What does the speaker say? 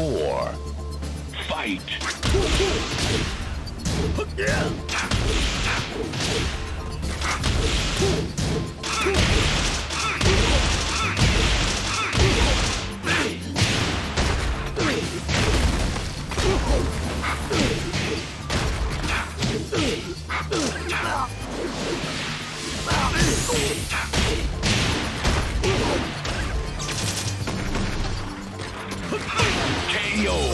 four, fight! Hey! KO.